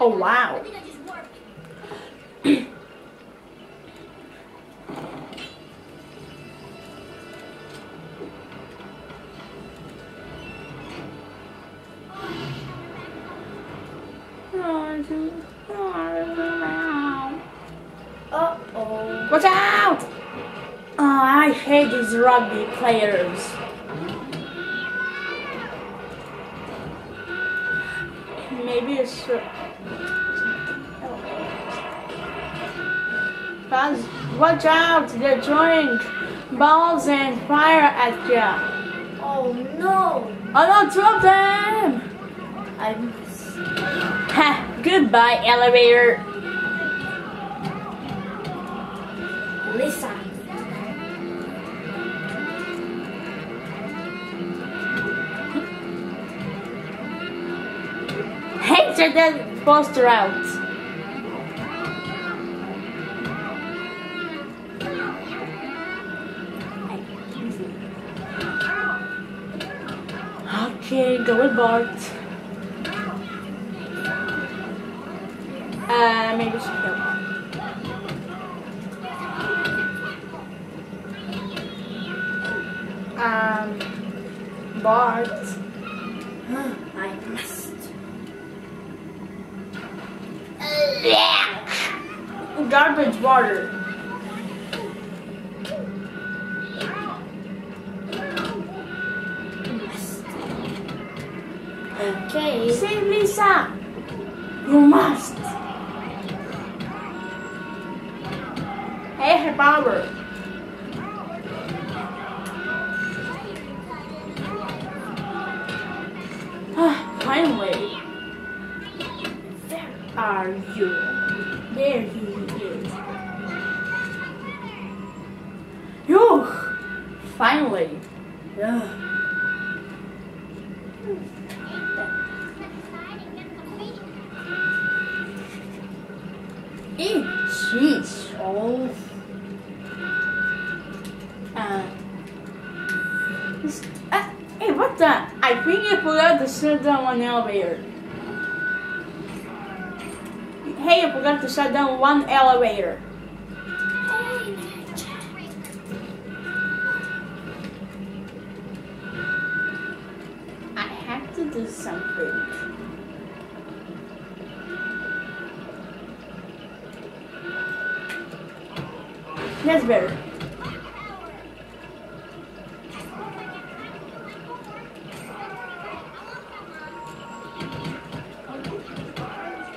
Oh wow. Uh oh. Watch out! Oh, I hate these rugby players. Maybe it's. Fans, watch out! They're throwing balls and fire at you. Oh no. Oh no, two of them! I'm Ha! Goodbye, elevator. Lisa. Check that poster out. Okay, go with Bart. Uh, maybe she help. Um, Bart. Garbage water. Okay. Save Lisa! You must! Hey, her power! Are you? There he is. You! Finally! Ugh. Cheese. Oh. Uh, uh, hey, what the? I think you forgot to shut down one elevator. Hey, you forgot to shut down one elevator. I have to do something. That's better.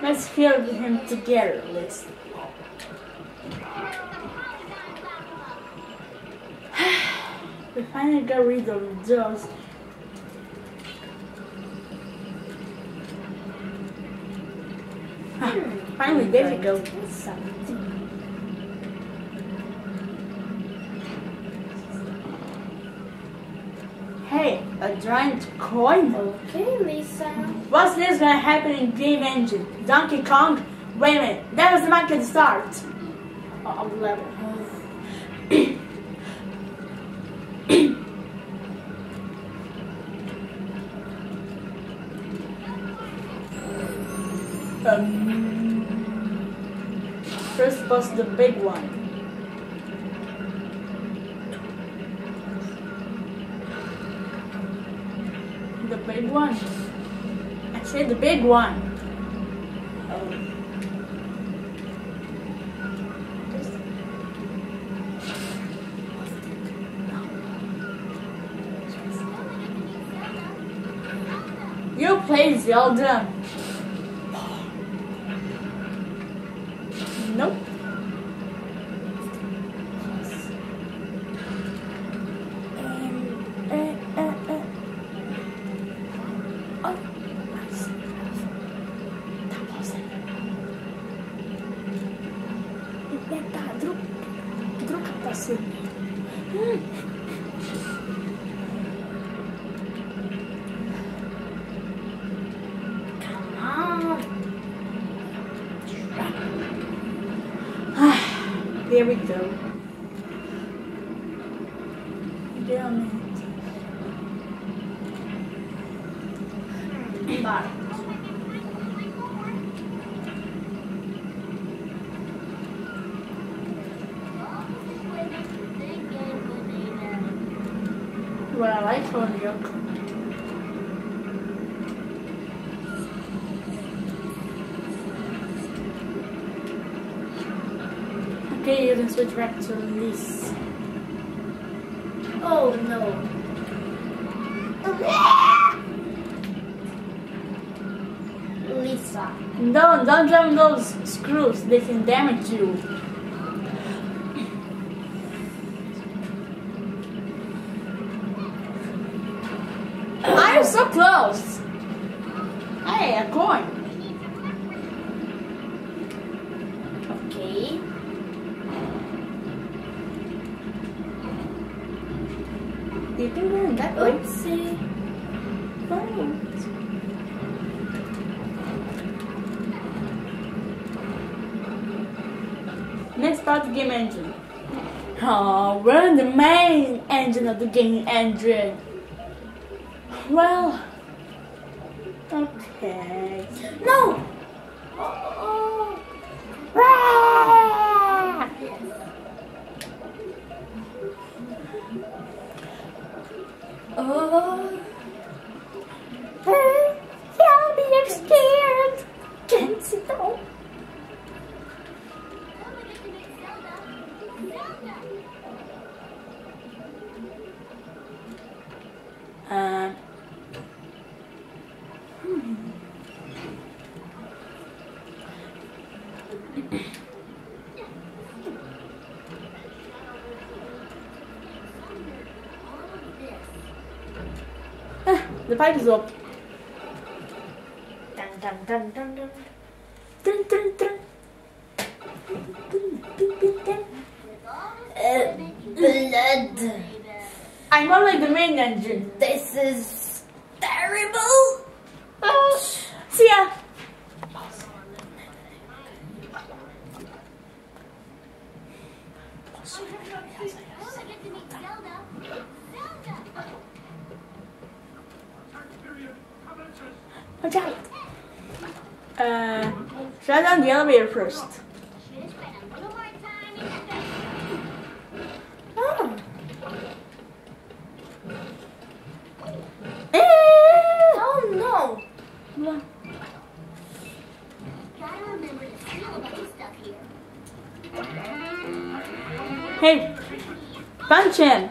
Let's fill him together, let's. we finally got rid of those. Finally, there we go. Something. Hey, a giant coin. Okay, Lisa. What's this gonna happen in Game Engine? Donkey Kong? Wait a minute, that was the market start. Oh, of the level. um, first was the big one. The big one. I said the big one. You play Zelda. Nope. Um, uh, uh, uh. Oh, nice. Tapos. Beta, druk. On. there we go. Damn it. Okay, you can switch back to Liz. Oh no. Lisa. Don't, don't jump those screws, they can damage you. I'm so close. Hey, a coin. Okay. You in that way. Oopsie. Let's start the game engine. Oh, we're in the main engine of the game engine. Well, okay. No! Ah, the pipe is up. Dun, dun, dun, dun, dun. Dun, dun, dun. Dun, dun, dun, dun. Uh, blood. I'm more like the main engine. This is terrible. See ya. Watch out. Uh, shut down the elevator first. Hey, punch him.